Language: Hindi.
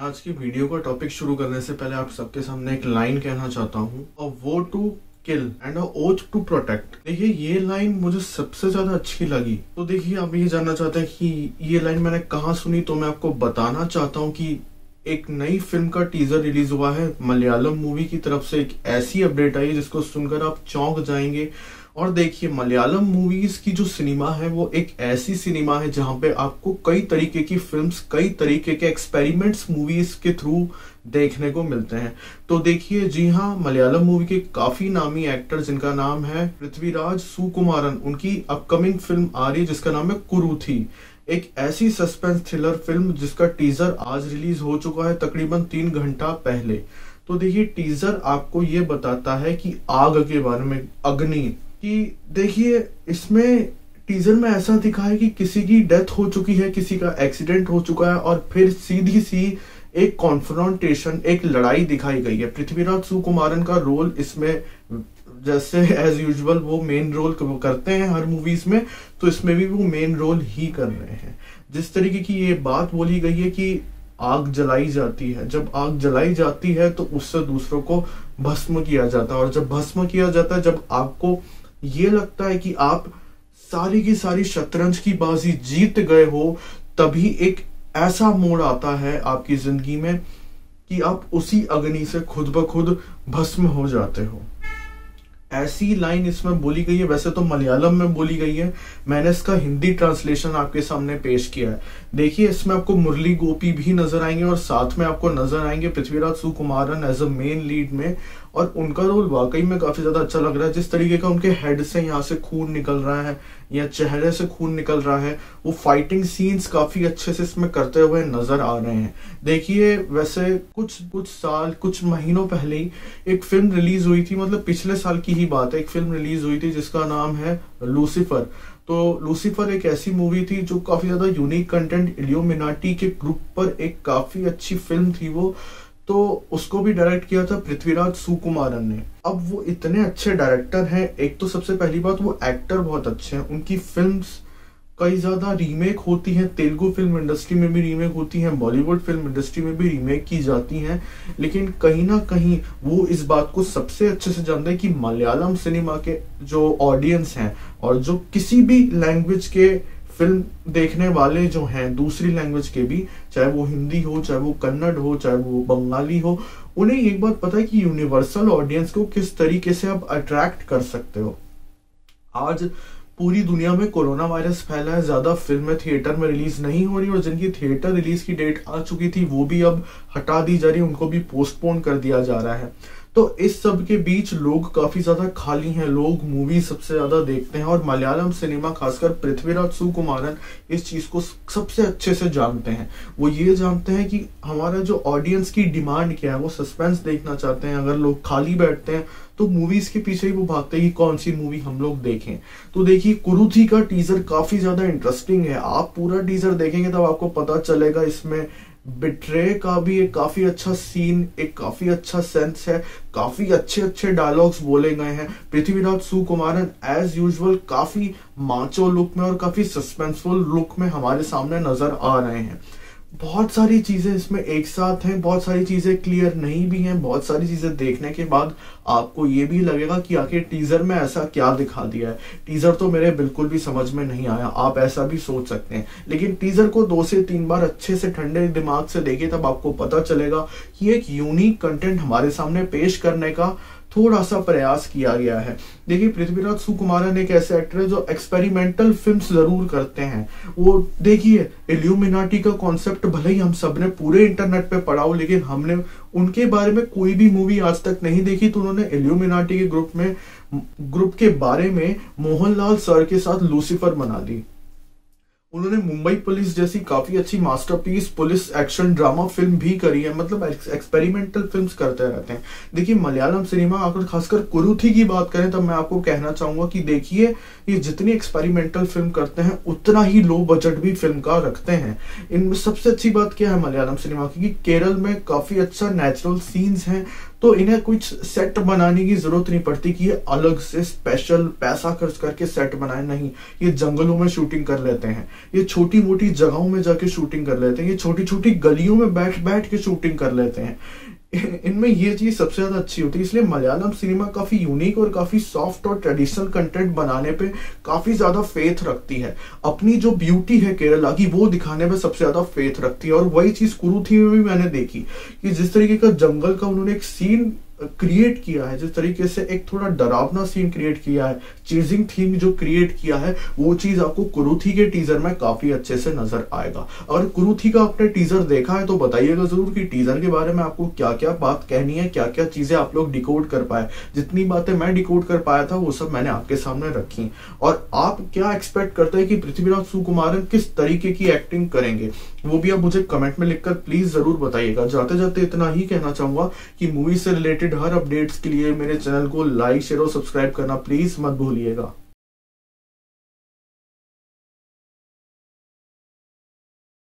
आज की वीडियो का टॉपिक शुरू करने से पहले आप सबके सामने एक लाइन कहना चाहता हूँ। वो to kill and oath to protect देखिए, ये लाइन मुझे सबसे ज़्यादा अच्छी लगी। तो देखिए, आप ये जानना चाहते हैं कि ये लाइन मैंने कहाँ सुनी तो मैं आपको बताना चाहता हूँ कि एक नई फ़िल्म का टीजर रिलीज़ हुआ है। मलयालम मूवी की तरफ़ से एक ऐसी अपडेट आई जिसको सुनकर आप चौंक जाएँगे। और देखिए, मलयालम मूवीज़ की जो सिनेमा है, वो एक ऐसी सिनेमा है जहाँ पे आपको कई तरीके की फिल्म्स कई तरीके के एक्सपेरिमेंट्स मूवीज़ के थ्रू देखने को मिलते हैं। तो देखिए, जी हाँ मलयालम मूवी के काफ़ी नामी एक्टर जिनका नाम है पृथ्वीराज सुकुमारन, उनकी अपकमिंग फ़िल्म आ रही है जिसका नाम है कुरुथी। एक ऐसी सस्पेंस थ्रिलर फ़िल्म जिसका टीजर आज रिलीज़ हो चुका है तकरीबन तीन घंटा पहले। तो देखिए टीजर आपको ये बताता है कि आग के बारे में, अग्नि कि देखिए, इसमें टीजर में ऐसा दिखा है कि किसी की डेथ हो चुकी है, किसी का एक्सीडेंट हो चुका है और फिर सीधी सी एक कॉन्फ्रोंटेशन एक लड़ाई दिखाई गई है। पृथ्वीराज सुकुमारन का रोल इसमें, जैसे एज यूजुअल वो मेन रोल करते हैं हर मूवीज़ में तो इसमें भी वो मेन रोल ही कर रहे हैं। जिस तरीके की ये बात बोली गई है कि आग जलाई जाती है। जब आग जलाई जाती है तो उससे दूसरों को भस्म किया जाता है और जब भस्म किया जाता है, जब आग को ये लगता है कि आप सारी की सारी शतरंज की बाजी जीत गए हो, तभी एक ऐसा मोड़ आता है आपकी ज़िंदगी में कि आप उसी अग्नि से खुद ब खुद भस्म हो जाते हो। ऐसी लाइन इसमें बोली गई है, वैसे तो मलयालम में बोली गई है। मैंने इसका हिंदी ट्रांसलेशन आपके सामने पेश किया है। देखिए, इसमें आपको मुरली गोपी भी नज़र आएँगे और साथ में आपको नज़र आएँगे Prithviraj Sukumaran as a main lead में। और उनका रोल वाकई में काफ़ी ज़्यादा अच्छा लग रहा है। जिस तरीके का उनके हेड से यहाँ से खून निकल रहा है, या चेहरे से खून निकल रहा है, वो फाइटिंग सीन्स काफ़ी अच्छे से इसमें करते हुए नज़र आ रहे हैं। देखिए, वैसे कुछ कुछ साल, कुछ महीनों पहले ही एक फ़िल्म रिलीज़ हुई थी मतलब पिछले साल की ही बात है, एक फ़िल्म रिलीज़ हुई थी जिसका नाम है लूसीफर तो लूसीफर एक ऐसी मूवी थी जो काफ़ी ज़्यादा यूनिक कंटेंट इलियोमिनाटी के ग्रुप पर एक काफ़ी अच्छी फ़िल्म थी वो। तो उसको भी डायरेक्ट किया था पृथ्वीराज सुकुमारन ने। अब वो इतने अच्छे डायरेक्टर हैं, एक तो सबसे पहली बात, वो एक्टर बहुत अच्छे हैं। उनकी फिल्म्स कई ज़्यादा रीमेक होती हैं। तेलुगु फ़िल्म इंडस्ट्री में भी रीमेक होती हैं बॉलीवुड फ़िल्म इंडस्ट्री में भी रीमेक की जाती हैं। लेकिन कहीं ना कहीं वो इस बात को सबसे अच्छे से जानते हैं कि मलयालम सिनेमा के जो ऑडियंस हैं और जो किसी भी लैंग्वेज के फ़िल्म देखने वाले जो हैं, दूसरी लैंग्वेज के भी, चाहे वो हिंदी हो, चाहे वो कन्नड़ हो, चाहे वो बंगाली हो, उन्हें एक बात पता है कि यूनिवर्सल ऑडियंस को किस तरीके से आप अट्रैक्ट कर सकते हो। आज पूरी दुनिया में कोरोना वायरस फैला है, ज़्यादा फ़िल्में थिएटर में रिलीज़ नहीं हो रही, और जिनकी थिएटर रिलीज़ की डेट आ चुकी थी, वो भी अब हटा दी जा रही, उनको भी पोस्टपोन कर दिया जा रहा है। तो इस सब के बीच लोग काफ़ी ज़्यादा खाली हैं। लोग मूवी सबसे ज़्यादा देखते हैं और मलयालम सिनेमा खासकर पृथ्वीराज सुकुमारन इस चीज़ को सबसे अच्छे से जानते हैं। वो ये जानते हैं कि हमारा जो ऑडियंस की डिमांड क्या है, वो सस्पेंस देखना चाहते हैं। अगर लोग खाली बैठते हैं तो मूवीज़ के पीछे ही वो भागते हैं कि कौन सी मूवी हम लोग देखें। तो देखिए, कुरुथी का टीजर काफ़ी ज़्यादा इंटरेस्टिंग है। आप पूरा टीजर देखेंगे तब आपको पता चलेगा इसमें बिट्रे का भी एक काफ़ी अच्छा सीन एक काफ़ी अच्छा सेंस है। काफ़ी अच्छे अच्छे डायलॉग्स बोले गए हैं। पृथ्वीराज सुकुमारन एज यूजुअल काफ़ी माचो लुक में और काफ़ी सस्पेंसफुल लुक में हमारे सामने नज़र आ रहे हैं। बहुत सारी चीज़ें इसमें एक साथ हैं, बहुत सारी चीज़ें क्लियर नहीं भी हैं, बहुत सारी चीज़ें देखने के बाद आपको ये भी लगेगा कि आखिर टीजर में ऐसा क्या दिखा दिया है। टीजर तो मेरे बिल्कुल भी समझ में नहीं आया, आप ऐसा भी सोच सकते हैं। लेकिन टीजर को दो से तीन बार अच्छे से ठंडे दिमाग से देखे तब आपको पता चलेगा कि एक यूनिक कंटेंट हमारे सामने पेश करने का थोड़ा सा प्रयास किया गया है। देखिए, पृथ्वीराज सुकुमारन एक ऐसे एक्टर है जो एक्सपेरिमेंटल फिल्म्स ज़रूर करते हैं। वो देखिए एल्यूमिनाटी का कॉन्सेप्ट भले ही हम सबने पूरे इंटरनेट पे पढ़ा हो, लेकिन हमने उनके बारे में कोई भी मूवी आज तक नहीं देखी तो उन्होंने एल्यूमिनाटी के ग्रुप में ग्रुप के बारे में मोहनलाल सर के साथ लूसीफर बना दी। उन्होंने मुंबई पुलिस जैसी काफ़ी अच्छी masterpiece police action drama film भी करी है। मतलब एक्सपेरिमेंटल फिल्म्स करते रहते हैं। देखिए, मलयालम सिनेमा अगर खासकर कुरुथी की बात करें तो मैं आपको कहना चाहूँगा कि देखिए, ये जितनी एक्सपेरिमेंटल फ़िल्म करते हैं, उतना ही लो बजट भी फ़िल्म का रखते हैं। इनमें सबसे अच्छी बात क्या है मलयालम सिनेमा की कि केरल में काफ़ी अच्छा नेचुरल सीन्स हैं। तो इन्हें कुछ सेट बनाने की ज़रूरत नहीं पड़ती कि ये अलग से स्पेशल पैसा खर्च करके सेट बनाए, नहीं। ये जंगलों में शूटिंग कर लेते हैं। ये छोटी मोटी जगहों में जाके शूटिंग कर लेते हैं। ये छोटी छोटी गलियों में बैठ बैठ के शूटिंग कर लेते हैं। इनमें ये चीज़ सबसे ज़्यादा अच्छी होती है, इसलिए मलयालम सिनेमा काफ़ी यूनिक और काफ़ी सॉफ्ट और ट्रेडिशनल कंटेंट बनाने पे काफ़ी ज़्यादा फेथ रखती है। अपनी जो ब्यूटी है केरला की वो दिखाने पे सबसे ज़्यादा फेथ रखती है। और वही चीज़ कुरुथी में भी मैंने देखी कि जिस तरीके का जंगल का उन्होंने एक सीन क्रिएट किया है, जिस तरीके से एक थोड़ा डरावना सीन क्रिएट किया है चेजिंग थीम जो क्रिएट किया है, वो चीज़ आपको कुरुथी के टीजर में काफ़ी अच्छे से नज़र आएगा। अगर कुरुथी का आपने टीजर देखा है तो बताइएगा ज़रूर कि टीजर के बारे में आपको क्या क्या बात कहनी है क्या क्या चीज़ें आप लोग डिकोड कर पाए। जितनी बातें मैं डिकोड कर पाया था, वो सब मैंने आपके सामने रखी और आप क्या एक्सपेक्ट करते हैं कि पृथ्वीराज सुकुमारन किस तरीके की एक्टिंग करेंगे? वो भी आप मुझे कमेंट में लिखकर प्लीज़ ज़रूर बताइएगा। जाते जाते इतना ही कहना चाहूँगा कि मूवी से रिलेटेड हर अपडेट्स के लिए मेरे चैनल को लाइक शेयर और सब्सक्राइब करना प्लीज़ मत भूलिएगा।